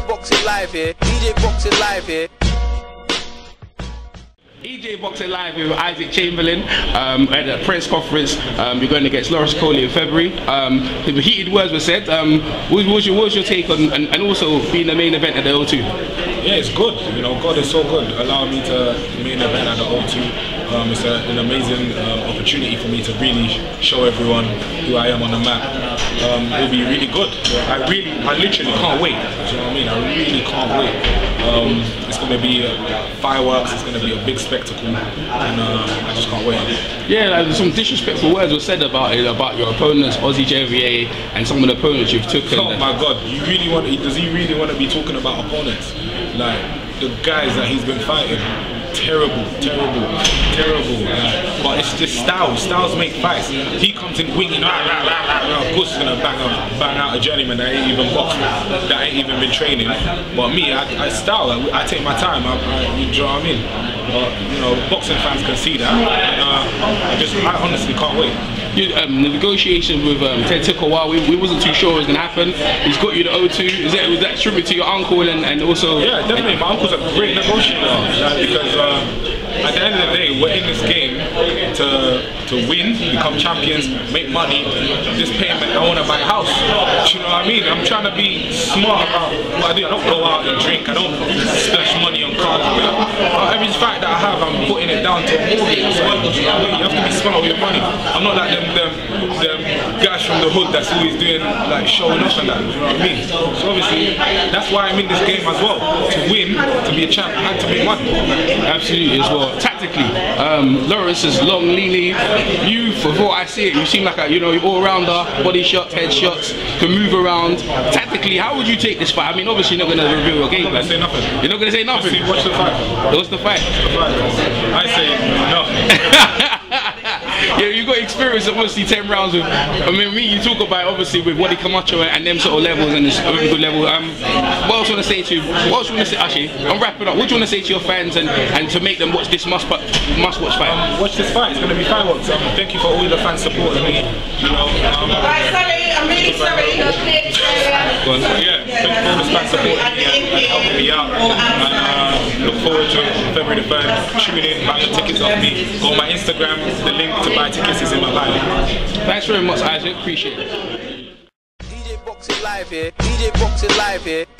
EJ Boxing Live here. EJ Boxing Live here. EJ Boxing Live with Isaac Chamberlain um, at a press conference. Um, you're going against Lawrence Okolie in February. Um, the heated words were said. Um, what, was your, what was your take on, and, and also being the main event at the O2? Yeah, it's good. You know, God is so good, allowing me to main event at the O2. Um, it's a, an amazing um, opportunity for me to really show everyone who I am on the map. Um, it'll be really good. I really, I literally can't wait. Do you know what I mean? I really can't wait. Um, it's going to be uh, fireworks. It's going to be a big spectacle, and uh, I just can't wait. Yeah, like, some disrespectful words were said about it, about your opponents, Aussie Javier, and some of the opponents you've taken. Oh my God! You really want? Does he really want to be talking about opponents? Like the guys that he's been fighting terrible, terrible, terrible. But it's just Styles. Styles make fights. He comes in winging, of course he's gonna bang, bang out a journeyman that ain't even boxed, that ain't even been training. But me, I, I style. I, I take my time. I, I, you know what I mean? But you know, boxing fans can see that. And, uh, I just, I honestly can't wait you, um, the negotiation with um, Ted Tikowa, we, we wasn't too sure it was going to happen. He's got you the O2. Is that, was that tribute to your uncle and, and also? Yeah, definitely. My uncle's a great negotiator because. Uh, at the end of the day, we're in this game to to win, become champions, make money. This payment, I want to buy a house. You know what I mean? I'm trying to be smart about what I do. I don't go out and drink. I don't splash money on cars. Every fact that I have, I'm down to a mortgage. So you have to be smart with your money. I'm not like them, them, them guys from the hood that's always doing like showing off and that. You know what I mean? So obviously, that's why I'm in this game as well. To win, to be a champ, I had to make money. Absolutely as well tactically, um, Lawrence is long, lean. You, for what I see it, you seem like a you know all-rounder, body shots, head shots, can move around. Tactically, how would you take this fight? I mean, obviously you're not going to reveal your game. I'm not going to say nothing. You're not going to say nothing. Watch the fight. What's the fight? Watch the fight. I say no. yeah, you got experience of obviously 10 rounds with, I mean, me, you talk about obviously with Wadi Camacho and them sort of levels and this really good level. Um, what else you want to say to, you? what else you want to say, actually, I'm wrapping up, what do you want to say to your fans and, and to make them watch this must must watch fight? Um, watch this fight, it's going to be fireworks. Um, thank you for all the fans supporting me, you know. Um, right, sorry, I'm really sorry, you're clear this. Go on. Yeah, thank you for all the fans supporting me and, and helping me out. And, uh, look forward to February the 3rd. Tune in, buy your tickets off me. Go on my Instagram, the link to buy tickets is in my bio. Thanks very much, Isaac. Appreciate it. EJ Boxing Live here. EJ Boxing Live here.